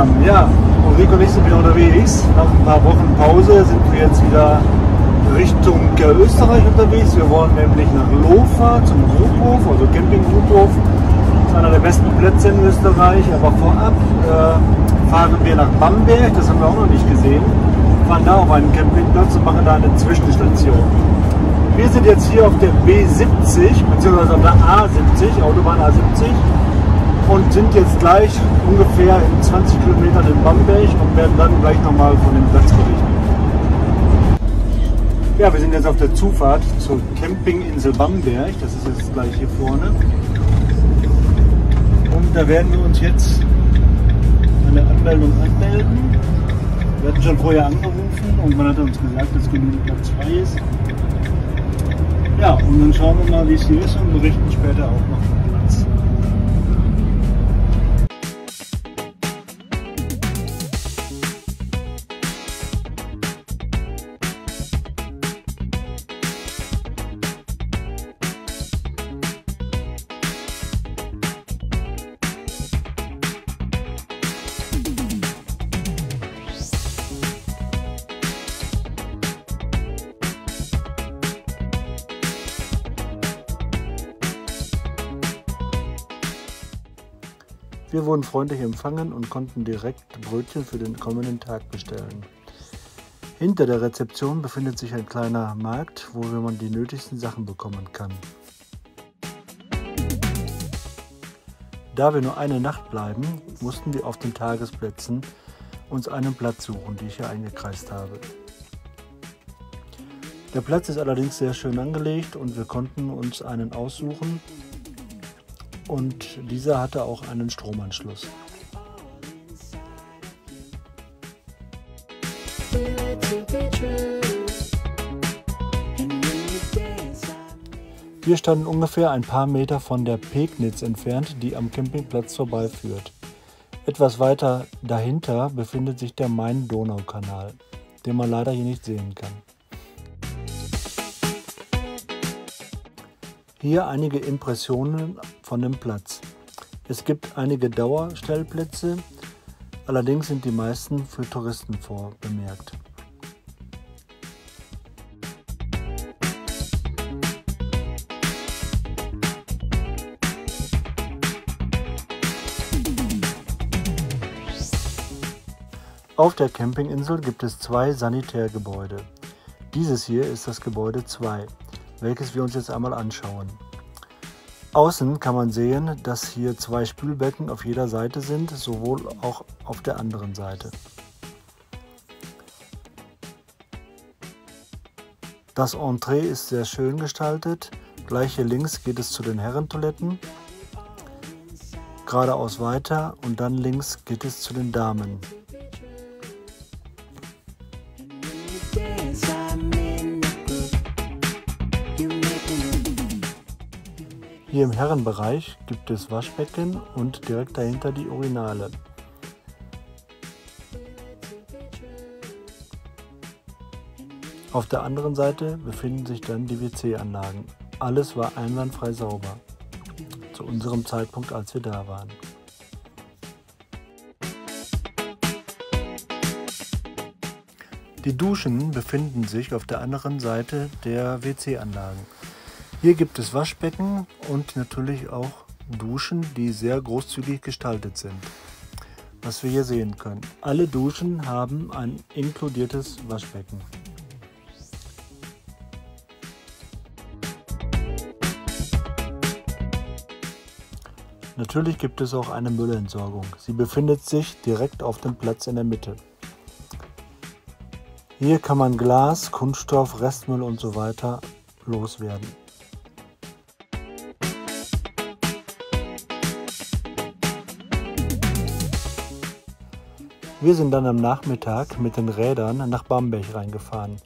zusammen. Ja, Ulrike und ich sind wieder unterwegs. Nach ein paar Wochen Pause sind wir jetzt wieder Richtung Österreich unterwegs. Wir wollen nämlich nach Lofa zum Grubhof, also Camping Grubhof. Das ist einer der besten Plätze in Österreich. Aber vorab äh, fahren wir nach Bamberg, das haben wir auch noch nicht gesehen. Fahren da auf einen Campingplatz und machen da eine Zwischenstation. Wir sind jetzt hier auf der B70 bzw. auf der A70, Autobahn A70 und sind jetzt gleich ungefähr in 20 Kilometern in Bamberg und werden dann gleich nochmal von dem Platz berichten. Ja, wir sind jetzt auf der Zufahrt zur Campinginsel Bamberg. Das ist jetzt gleich hier vorne. Und da werden wir uns jetzt an der Anmeldung anmelden. Wir hatten schon vorher angerufen und man hat uns gesagt, dass genügend Platz frei ist. Ja, und dann schauen wir mal, wie es hier ist und berichten später auch noch Wir wurden freundlich empfangen und konnten direkt Brötchen für den kommenden Tag bestellen. Hinter der Rezeption befindet sich ein kleiner Markt, wo man die nötigsten Sachen bekommen kann. Da wir nur eine Nacht bleiben, mussten wir auf den Tagesplätzen uns einen Platz suchen, die ich hier eingekreist habe. Der Platz ist allerdings sehr schön angelegt und wir konnten uns einen aussuchen, und dieser hatte auch einen Stromanschluss. Wir standen ungefähr ein paar Meter von der Pegnitz entfernt, die am Campingplatz vorbeiführt. Etwas weiter dahinter befindet sich der Main-Donau-Kanal, den man leider hier nicht sehen kann. Hier einige Impressionen von dem Platz. Es gibt einige Dauerstellplätze, allerdings sind die meisten für Touristen vorbemerkt. Auf der Campinginsel gibt es zwei Sanitärgebäude. Dieses hier ist das Gebäude 2 welches wir uns jetzt einmal anschauen. Außen kann man sehen, dass hier zwei Spülbecken auf jeder Seite sind, sowohl auch auf der anderen Seite. Das Entree ist sehr schön gestaltet. Gleich hier links geht es zu den Herrentoiletten. Geradeaus weiter und dann links geht es zu den Damen. Hier im Herrenbereich gibt es Waschbecken und direkt dahinter die Urinale. Auf der anderen Seite befinden sich dann die WC-Anlagen. Alles war einwandfrei sauber. Zu unserem Zeitpunkt, als wir da waren. Die Duschen befinden sich auf der anderen Seite der WC-Anlagen. Hier gibt es Waschbecken und natürlich auch Duschen, die sehr großzügig gestaltet sind. Was wir hier sehen können. Alle Duschen haben ein inkludiertes Waschbecken. Natürlich gibt es auch eine Müllentsorgung. Sie befindet sich direkt auf dem Platz in der Mitte. Hier kann man Glas, Kunststoff, Restmüll und so weiter loswerden. Wir sind dann am Nachmittag mit den Rädern nach Bamberg reingefahren.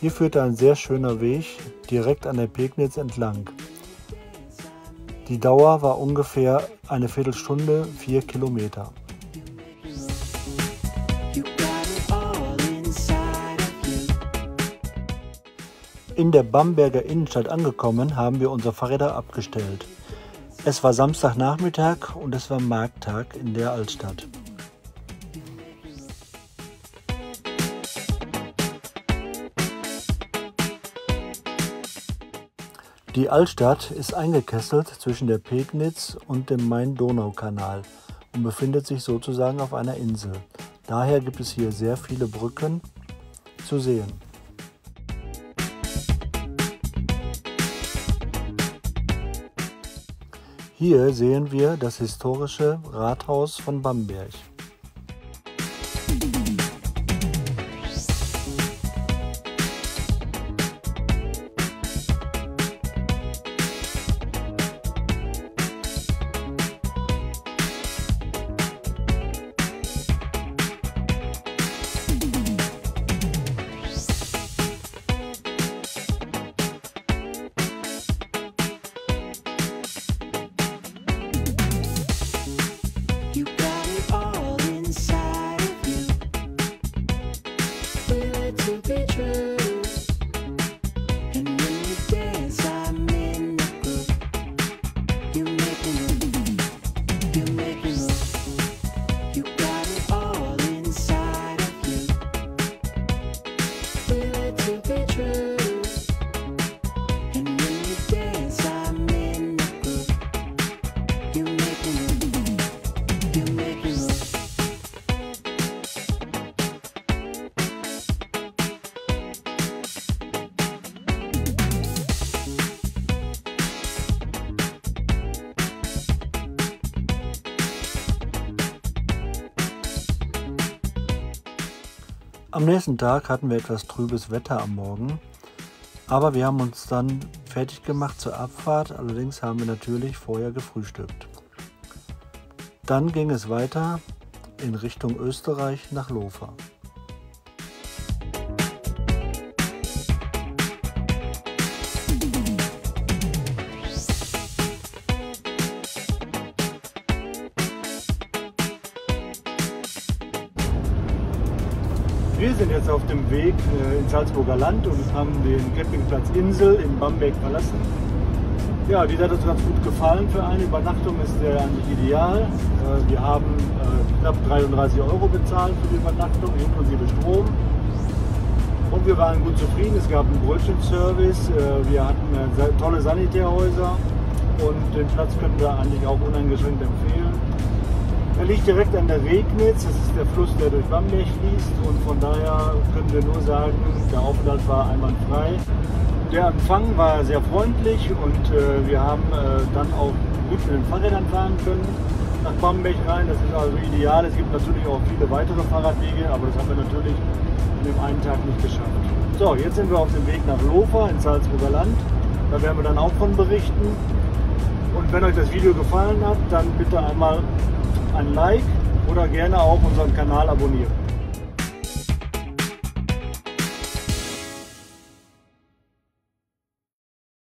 Hier führte ein sehr schöner Weg direkt an der Pegnitz entlang. Die Dauer war ungefähr eine Viertelstunde, vier Kilometer. In der Bamberger Innenstadt angekommen, haben wir unsere Fahrräder abgestellt. Es war Samstagnachmittag und es war Markttag in der Altstadt. Die Altstadt ist eingekesselt zwischen der Pegnitz und dem Main-Donau-Kanal und befindet sich sozusagen auf einer Insel. Daher gibt es hier sehr viele Brücken zu sehen. Hier sehen wir das historische Rathaus von Bamberg. Am nächsten Tag hatten wir etwas trübes Wetter am Morgen, aber wir haben uns dann fertig gemacht zur Abfahrt, allerdings haben wir natürlich vorher gefrühstückt. Dann ging es weiter in Richtung Österreich nach Lofa. Wir sind jetzt auf dem Weg äh, ins Salzburger Land und haben den Campingplatz Insel in Bamberg verlassen. Ja, die hat uns ganz gut gefallen für eine Übernachtung, ist der eigentlich ideal. Äh, wir haben äh, knapp 33 Euro bezahlt für die Übernachtung, inklusive Strom. Und wir waren gut zufrieden. Es gab einen Brötchenservice, wir hatten tolle Sanitärhäuser und den Platz können wir eigentlich auch uneingeschränkt empfehlen. Er liegt direkt an der Regnitz, das ist der Fluss, der durch Bamberg fließt und von daher können wir nur sagen, der Aufenthalt war einwandfrei. Der Empfang war sehr freundlich und äh, wir haben äh, dann auch gut mit den Fahrrädern fahren können nach Bamberg rein. Das ist also ideal. Es gibt natürlich auch viele weitere Fahrradwege, aber das haben wir natürlich in dem einen Tag nicht geschafft. So, jetzt sind wir auf dem Weg nach Lofa ins Salzburger Land. Da werden wir dann auch von berichten. Und wenn euch das Video gefallen hat, dann bitte einmal ein Like oder gerne auch unseren Kanal abonnieren.